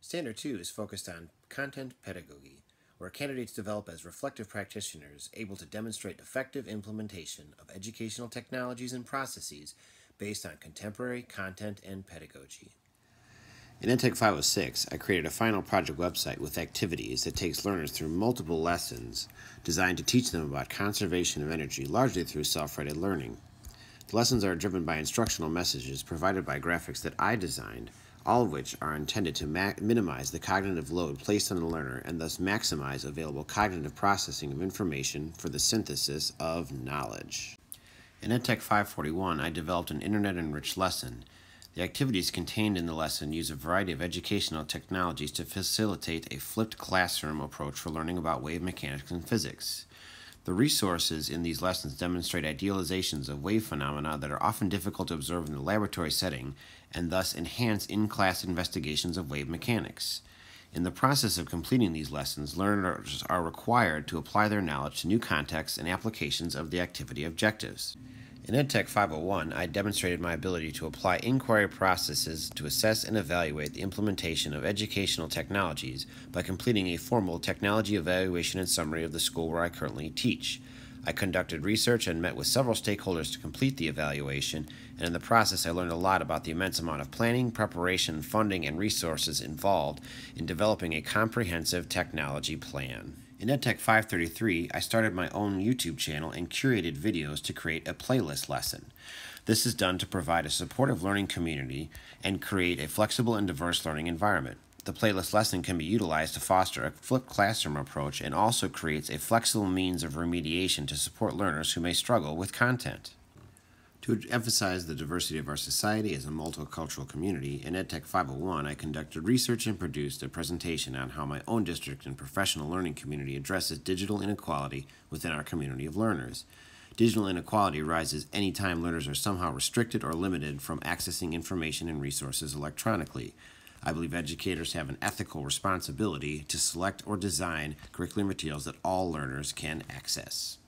Standard 2 is focused on content pedagogy, where candidates develop as reflective practitioners able to demonstrate effective implementation of educational technologies and processes based on contemporary content and pedagogy. In EdTech 506, I created a final project website with activities that takes learners through multiple lessons designed to teach them about conservation of energy, largely through self-read learning. The lessons are driven by instructional messages provided by graphics that I designed, all of which are intended to minimize the cognitive load placed on the learner and thus maximize available cognitive processing of information for the synthesis of knowledge. In EdTech 541, I developed an internet-enriched lesson the activities contained in the lesson use a variety of educational technologies to facilitate a flipped classroom approach for learning about wave mechanics and physics. The resources in these lessons demonstrate idealizations of wave phenomena that are often difficult to observe in the laboratory setting and thus enhance in class investigations of wave mechanics. In the process of completing these lessons, learners are required to apply their knowledge to new contexts and applications of the activity objectives. In EdTech 501, I demonstrated my ability to apply inquiry processes to assess and evaluate the implementation of educational technologies by completing a formal technology evaluation and summary of the school where I currently teach. I conducted research and met with several stakeholders to complete the evaluation, and in the process, I learned a lot about the immense amount of planning, preparation, funding, and resources involved in developing a comprehensive technology plan. In EdTech 533, I started my own YouTube channel and curated videos to create a playlist lesson. This is done to provide a supportive learning community and create a flexible and diverse learning environment. The playlist lesson can be utilized to foster a flipped classroom approach and also creates a flexible means of remediation to support learners who may struggle with content. To emphasize the diversity of our society as a multicultural community, in EdTech 501, I conducted research and produced a presentation on how my own district and professional learning community addresses digital inequality within our community of learners. Digital inequality arises anytime learners are somehow restricted or limited from accessing information and resources electronically. I believe educators have an ethical responsibility to select or design curriculum materials that all learners can access.